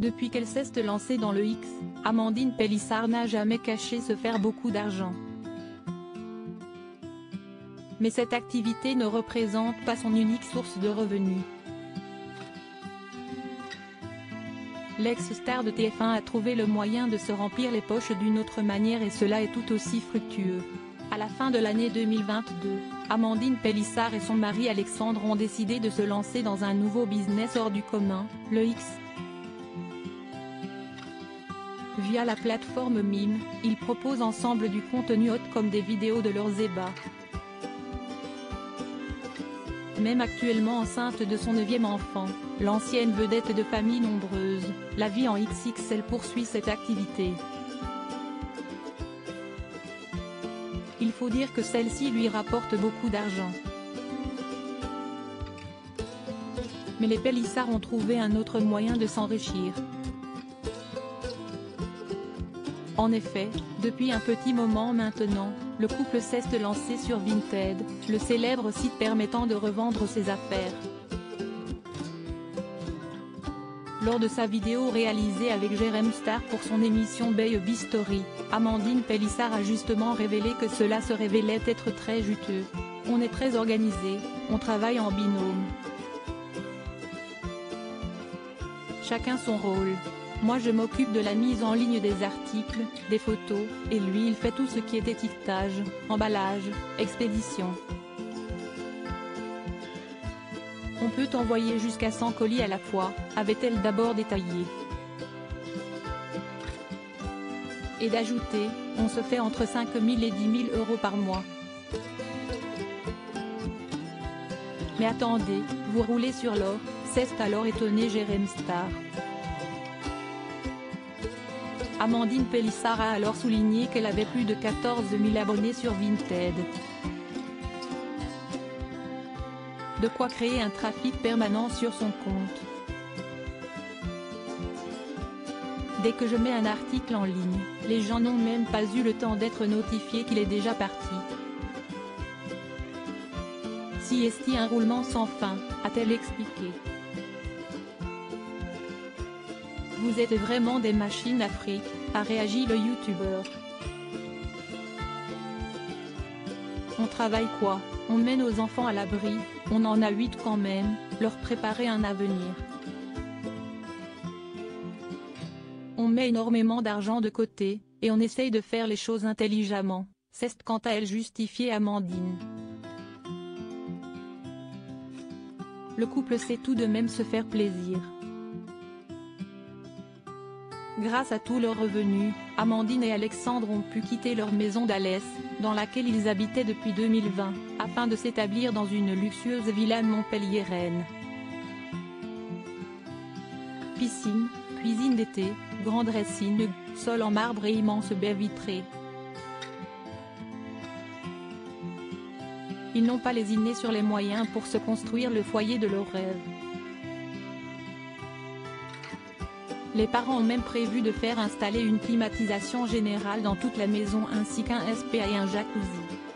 Depuis qu'elle s'est lancée dans le X, Amandine Pélissard n'a jamais caché se faire beaucoup d'argent. Mais cette activité ne représente pas son unique source de revenus. L'ex-star de TF1 a trouvé le moyen de se remplir les poches d'une autre manière et cela est tout aussi fructueux. À la fin de l'année 2022, Amandine Pélissard et son mari Alexandre ont décidé de se lancer dans un nouveau business hors du commun, le X. Via la plateforme Mime, ils proposent ensemble du contenu hot comme des vidéos de leurs ébats. Même actuellement enceinte de son neuvième enfant, l'ancienne vedette de famille nombreuse, la vie en XXL poursuit cette activité. Il faut dire que celle-ci lui rapporte beaucoup d'argent. Mais les Pélissards ont trouvé un autre moyen de s'enrichir. En effet, depuis un petit moment maintenant, le couple s'est lancé sur Vinted, le célèbre site permettant de revendre ses affaires. Lors de sa vidéo réalisée avec Jérém Star pour son émission Baby Story, Amandine Pélissard a justement révélé que cela se révélait être très juteux. On est très organisé, on travaille en binôme. Chacun son rôle. Moi je m'occupe de la mise en ligne des articles, des photos, et lui il fait tout ce qui est étiquetage, emballage, expédition. On peut envoyer jusqu'à 100 colis à la fois, avait-elle d'abord détaillé. Et d'ajouter, on se fait entre 5 000 et 10 000 euros par mois. Mais attendez, vous roulez sur l'or, s'est alors étonné Jérém Star. Amandine Pélissard a alors souligné qu'elle avait plus de 14 000 abonnés sur Vinted. De quoi créer un trafic permanent sur son compte. Dès que je mets un article en ligne, les gens n'ont même pas eu le temps d'être notifiés qu'il est déjà parti. Si est un roulement sans fin, a-t-elle expliqué. Vous êtes vraiment des machines Afrique, a réagi le youtubeur. On travaille quoi? On met nos enfants à l'abri, on en a huit quand même, leur préparer un avenir. On met énormément d'argent de côté, et on essaye de faire les choses intelligemment, c'est quant à elle justifié Amandine. Le couple sait tout de même se faire plaisir. Grâce à tous leurs revenus, Amandine et Alexandre ont pu quitter leur maison d'Alès, dans laquelle ils habitaient depuis 2020, afin de s'établir dans une luxueuse villa montpelliéraine. Piscine, cuisine d'été, grand dressing, sol en marbre et immense baie vitrée. Ils n'ont pas lésiné sur les moyens pour se construire le foyer de leur rêve. Les parents ont même prévu de faire installer une climatisation générale dans toute la maison ainsi qu'un SPA et un jacuzzi.